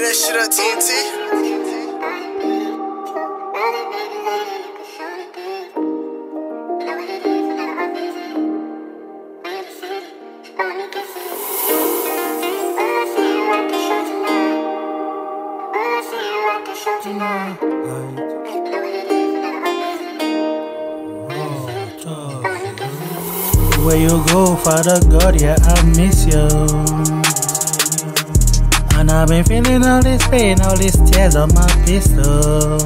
Hey, that shit up, TNT. Where you go, Father God, yeah, I miss you. And I've been feeling all this pain, all these tears on my pistol.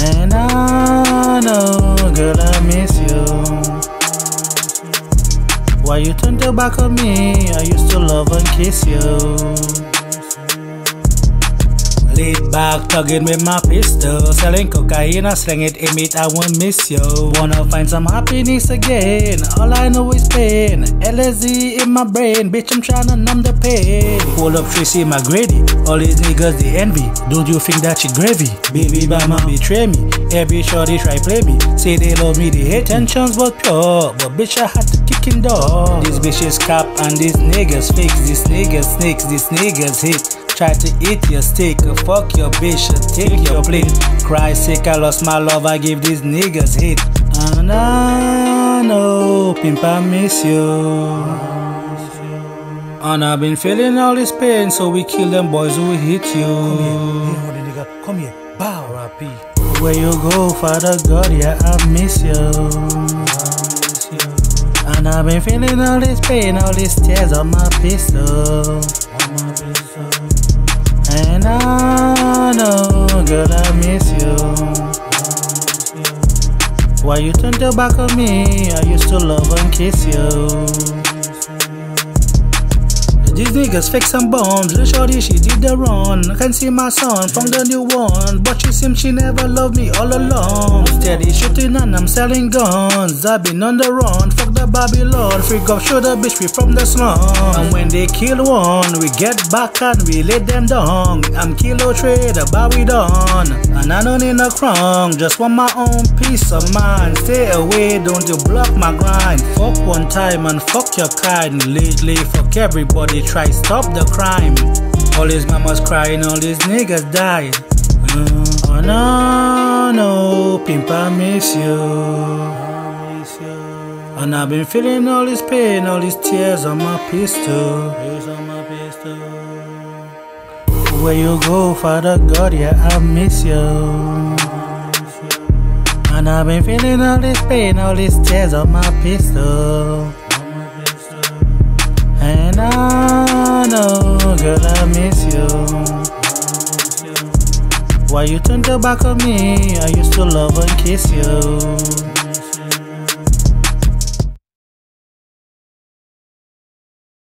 And I know, girl, I miss you. Why you turn your back on me? I used to love and kiss you. Back, tugging with my pistol. Selling cocaine, I slang it, it, I won't miss you. Wanna find some happiness again. All I know is pain. LSD in my brain, bitch, I'm tryna numb the pain. Pull up Tracy McGrady. All these niggas they envy. Don't you think that you gravy? Baby, mama betray me. Every shorty try play me. Say they love me, they hate tensions but pure. But bitch, I had to kick in door. These bitches cap and these niggas fake. These niggas snakes, these niggas hate. Try to eat your steak, fuck your bitch, take your plate. Cry sick, I lost my love, I give these niggas hate. And I know, pimp, I miss you. And I've been feeling all this pain, so we kill them boys who hit you. Come here, come here bow, Rapi. Where you go, Father God, yeah, I miss you. And I've been feeling all this pain, all these tears on my pistol. And I know, girl, I miss you. Why you turned your back on me? I used to love and kiss you. These niggas fake some bombs. Little shorty, she did the run. I can see my son from the new one. But she seems she never loved me all along. Steady shooting and I'm selling guns. I've been on the run. Fuck the Babylon. Freak up, show the bitch we from the slum. And when they kill one, we get back and we lay them down. I'm kilo trader, but we done. And I don't need no crown. Just want my own peace of mind. Stay away, don't you block my grind. Fuck one time and fuck your kind. Lately, fuck everybody. Try stop the crime. All these mamas crying, all these niggas dying. Uh, oh no, no, pimp, I miss you. And I've been feeling all this pain, all these tears on my pistol. Tears on my pistol. Where you go, Father God, yeah, I miss you. And I've been feeling all this pain, all these tears on my pistol. And I know, girl, I miss you. Why you turned your back on me? I used to love and kiss you.